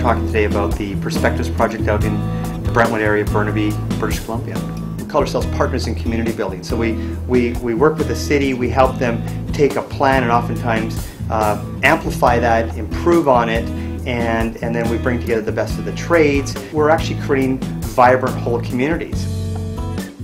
talking today about the Perspectives project out in the Brentwood area of Burnaby, British Columbia. We call ourselves partners in community building. So we, we, we work with the city, we help them take a plan and oftentimes uh, amplify that, improve on it, and, and then we bring together the best of the trades. We're actually creating vibrant whole communities.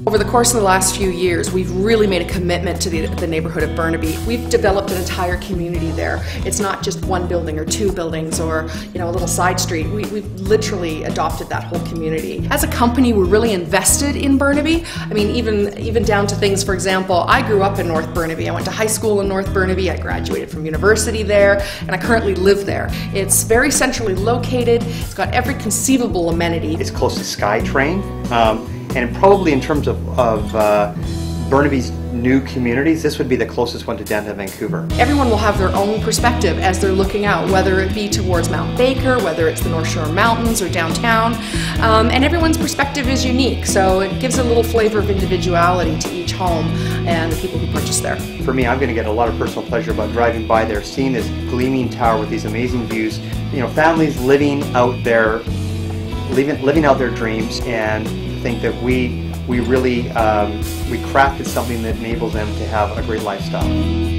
Over the course of the last few years, we've really made a commitment to the, the, neighborhood of Burnaby. We've developed an entire community there. It's not just one building or two buildings or you know a little side street. We, have literally adopted that whole community. As a company, we're really invested in Burnaby. I mean, even even down to things. For example, I grew up in North Burnaby. I went to high school in North Burnaby. I graduated from university there, and I currently live there. It's very centrally located. It's got every conceivable amenity. It's close to SkyTrain. Um, and probably in terms of, of uh, Burnaby's new communities, this would be the closest one to downtown Vancouver. Everyone will have their own perspective as they're looking out, whether it be towards Mount Baker, whether it's the North Shore Mountains or downtown, um, and everyone's perspective is unique, so it gives a little flavor of individuality to each home and the people who purchase there. For me, I'm going to get a lot of personal pleasure about driving by there, seeing this gleaming tower with these amazing views, you know, families living out their living, living out their dreams and think that we, we really um, we crafted something that enables them to have a great lifestyle.